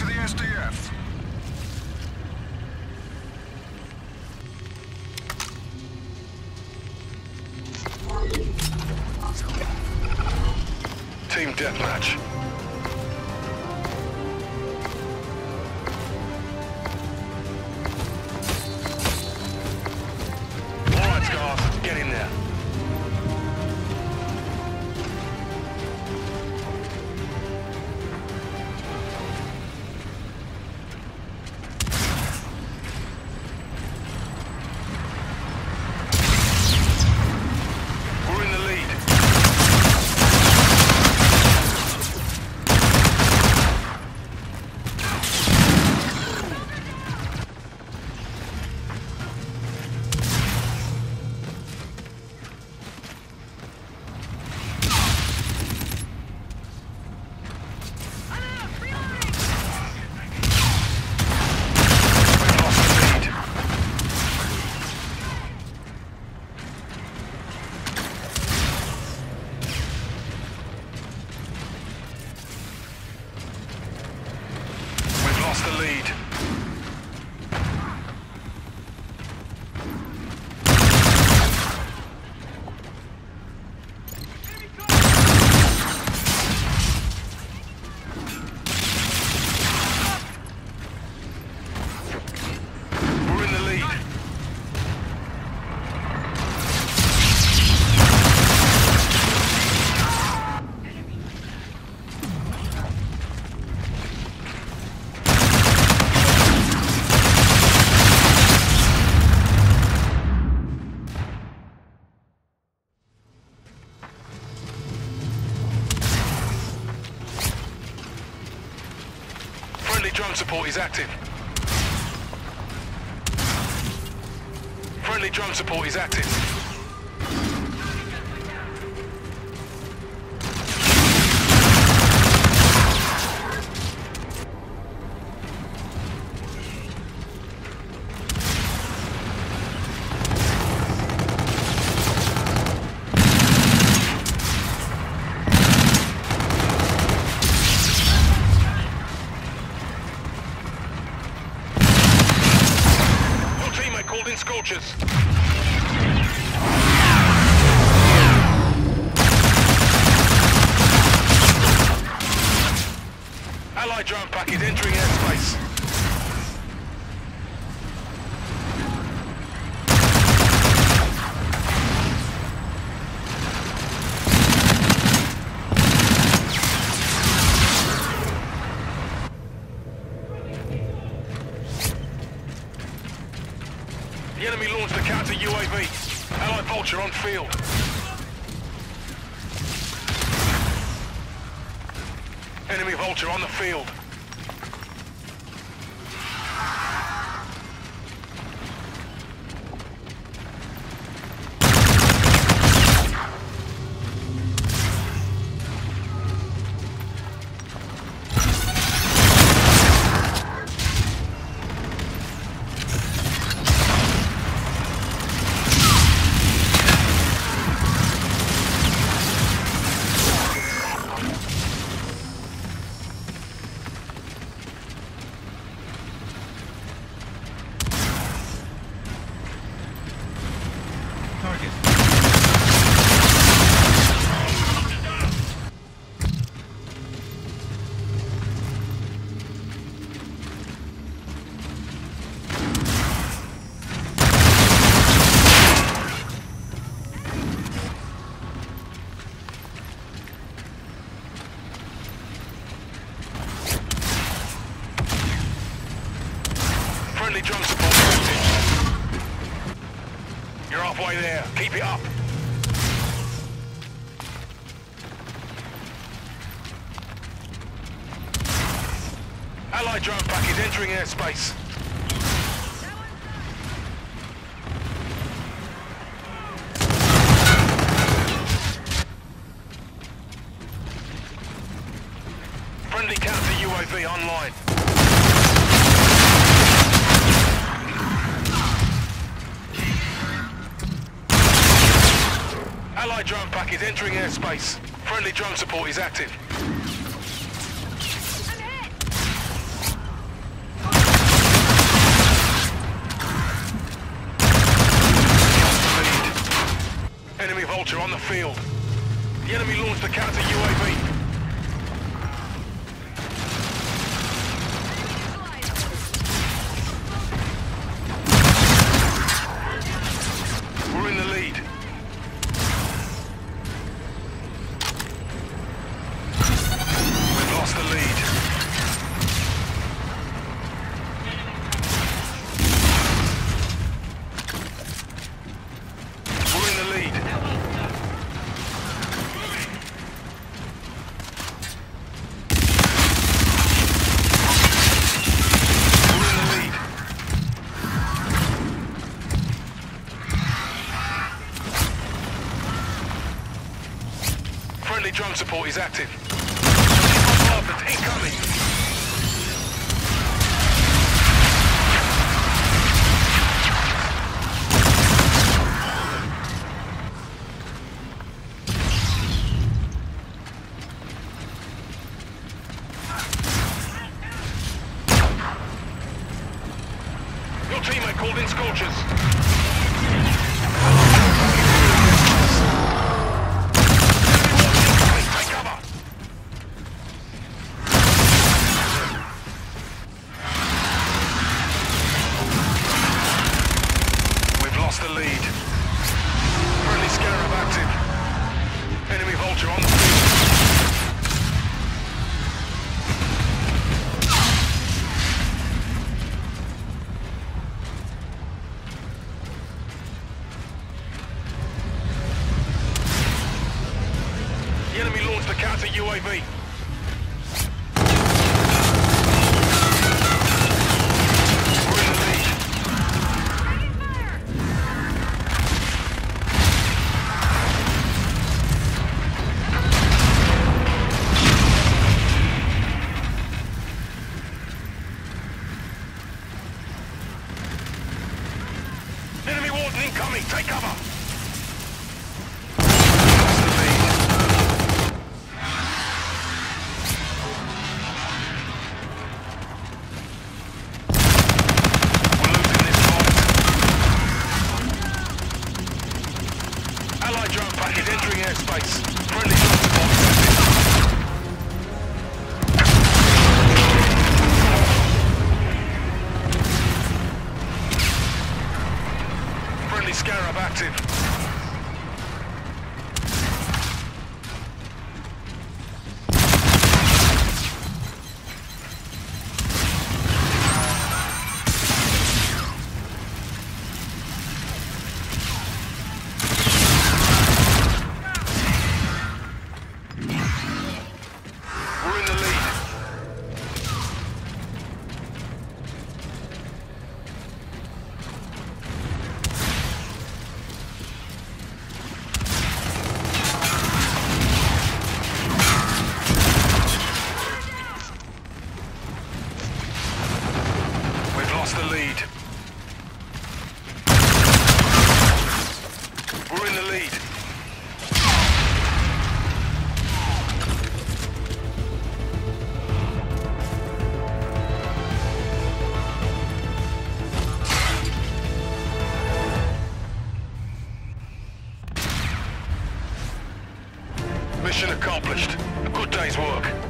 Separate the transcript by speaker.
Speaker 1: to the SDF.
Speaker 2: Team deathmatch. Friendly drone support is active. Friendly drone support is active. Scorchers. Allied drone package entering airspace. The enemy launched a counter UAV. Allied Vulture on field. Enemy Vulture on the field. Friendly drone support active. You're halfway there. Keep it up. Allied drone package entering airspace. Supply drone pack is entering airspace. Friendly drone support is active. Enemy Vulture on the field. The enemy launched a counter UAV. He's active. Bombardment incoming. Called in scorchers. the lead. Friendly Scarab active. Enemy Vulture on the field. The enemy launched a counter UAV. Mission accomplished. A good day's work.